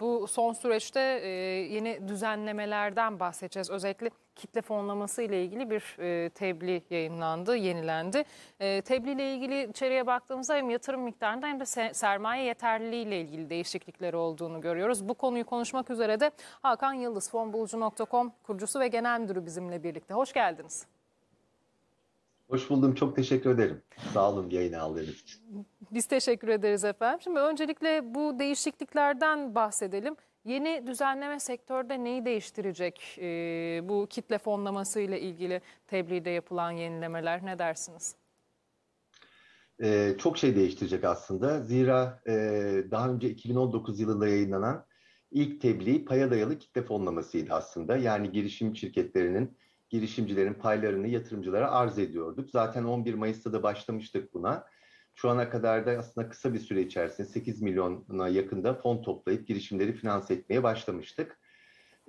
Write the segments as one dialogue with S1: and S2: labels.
S1: Bu son süreçte e, yeni düzenlemelerden bahsedeceğiz. Özellikle kitle fonlaması ile ilgili bir e, tebliğ yayınlandı, yenilendi. E, tebliğ ile ilgili içeriye baktığımızda hem yatırım miktarında hem de se- sermaye yeterliliği ile ilgili değişiklikleri olduğunu görüyoruz. Bu konuyu konuşmak üzere de Hakan Yıldız, fonbulucu.com kurucusu ve genel müdürü bizimle birlikte. Hoş geldiniz.
S2: Hoş buldum. Çok teşekkür ederim. Sağ olun yayını aldığınız için.
S1: Biz teşekkür ederiz efendim. Şimdi öncelikle bu değişikliklerden bahsedelim. Yeni düzenleme sektörde neyi değiştirecek? Ee, bu kitle fonlaması ile ilgili tebliğde yapılan yenilemeler ne dersiniz?
S2: Ee, çok şey değiştirecek aslında. Zira e, daha önce 2019 yılında yayınlanan ilk tebliğ paya dayalı kitle fonlamasıydı aslında. Yani girişim şirketlerinin, girişimcilerin paylarını yatırımcılara arz ediyorduk. Zaten 11 Mayıs'ta da başlamıştık buna. Şu ana kadar da aslında kısa bir süre içerisinde 8 milyona yakında fon toplayıp girişimleri finanse etmeye başlamıştık.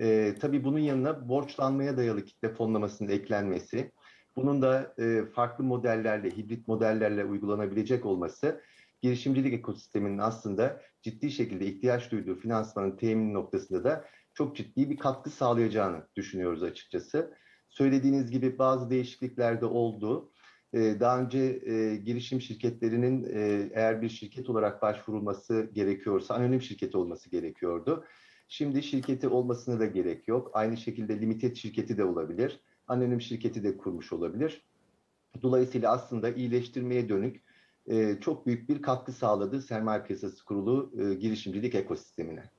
S2: Ee, tabii bunun yanına borçlanmaya dayalı kitle fonlamasının eklenmesi, bunun da e, farklı modellerle, hibrit modellerle uygulanabilecek olması girişimcilik ekosisteminin aslında ciddi şekilde ihtiyaç duyduğu finansmanın temin noktasında da çok ciddi bir katkı sağlayacağını düşünüyoruz açıkçası. Söylediğiniz gibi bazı değişiklikler de oldu. Ee, daha önce e, girişim şirketlerinin e, eğer bir şirket olarak başvurulması gerekiyorsa anonim şirketi olması gerekiyordu. Şimdi şirketi olmasına da gerek yok. Aynı şekilde limited şirketi de olabilir. Anonim şirketi de kurmuş olabilir. Dolayısıyla aslında iyileştirmeye dönük e, çok büyük bir katkı sağladı sermaye piyasası kurulu e, girişimcilik ekosistemine.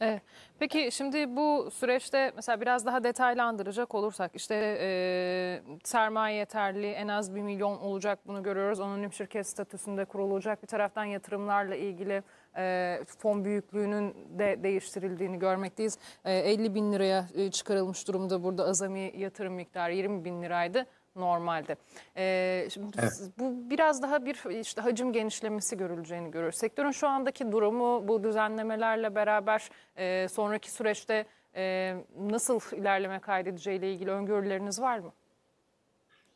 S1: Evet. Peki şimdi bu süreçte mesela biraz daha detaylandıracak olursak işte e, sermaye yeterli en az 1 milyon olacak bunu görüyoruz. Anonim şirket statüsünde kurulacak bir taraftan yatırımlarla ilgili e, fon büyüklüğünün de değiştirildiğini görmekteyiz. E, 50 bin liraya çıkarılmış durumda burada azami yatırım miktarı 20 bin liraydı normalde. Ee, şimdi
S2: Evet.
S1: bu biraz daha bir işte hacim genişlemesi görüleceğini görüyoruz. Sektörün şu andaki durumu bu düzenlemelerle beraber e, sonraki süreçte e, nasıl ilerleme kaydedeceği ile ilgili öngörüleriniz var mı?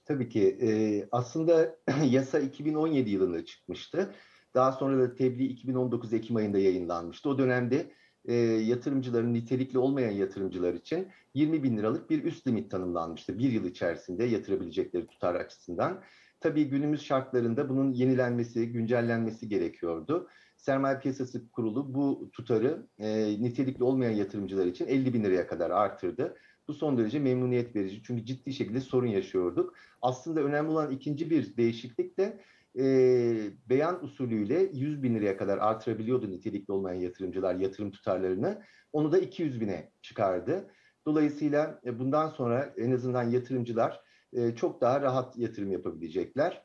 S2: Tabii ki e, aslında yasa 2017 yılında çıkmıştı. Daha sonra da tebliğ 2019 Ekim ayında yayınlanmıştı. O dönemde e, yatırımcıların nitelikli olmayan yatırımcılar için 20 bin liralık bir üst limit tanımlanmıştı. Bir yıl içerisinde yatırabilecekleri tutar açısından. Tabii günümüz şartlarında bunun yenilenmesi, güncellenmesi gerekiyordu. Sermaye Piyasası Kurulu bu tutarı e, nitelikli olmayan yatırımcılar için 50 bin liraya kadar artırdı. Bu son derece memnuniyet verici çünkü ciddi şekilde sorun yaşıyorduk. Aslında önemli olan ikinci bir değişiklik de e, beyan usulüyle 100 bin liraya kadar artırabiliyordu nitelikli olmayan yatırımcılar yatırım tutarlarını. Onu da 200 bine çıkardı. Dolayısıyla e, bundan sonra en azından yatırımcılar e, çok daha rahat yatırım yapabilecekler.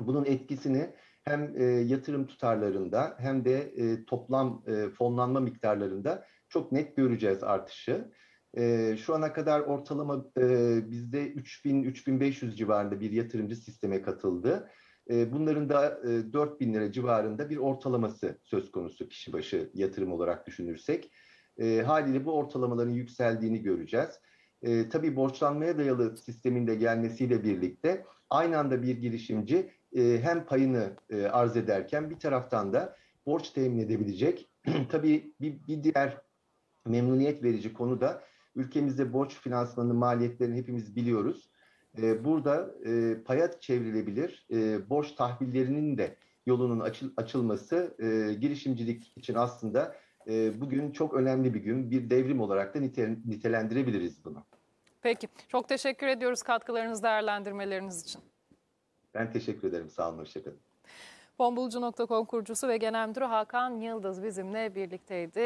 S2: Bunun etkisini hem e, yatırım tutarlarında hem de e, toplam e, fonlanma miktarlarında çok net göreceğiz artışı. E, şu ana kadar ortalama e, bizde 3000-3500 civarında bir yatırımcı sisteme katıldı. E, bunların da e, 4000 lira civarında bir ortalaması söz konusu kişi başı yatırım olarak düşünürsek. E, haliyle bu ortalamaların yükseldiğini göreceğiz. E, tabii borçlanmaya dayalı sistemin de gelmesiyle birlikte aynı anda bir girişimci e, hem payını e, arz ederken bir taraftan da borç temin edebilecek. tabii bir diğer memnuniyet verici konu da ülkemizde borç finansmanı maliyetlerini hepimiz biliyoruz. E, burada e, paya çevrilebilir e, borç tahvillerinin de yolunun açıl, açılması e, girişimcilik için aslında e, bugün çok önemli bir gün. Bir devrim olarak da nite, nitelendirebiliriz bunu.
S1: Peki. Çok teşekkür ediyoruz katkılarınız, değerlendirmeleriniz için.
S2: Ben teşekkür ederim. Sağ olun. Hoşçakalın.
S1: Fonbulucu.com kurucusu ve genel müdürü Hakan Yıldız bizimle birlikteydi.